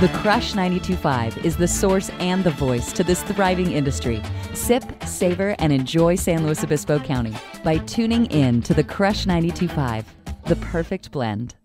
The KRUSH 92.5 is the source and the voice to this thriving industry. Sip, savor, and enjoy San Luis Obispo County by tuning in to the KRUSH 92.5, the perfect blend.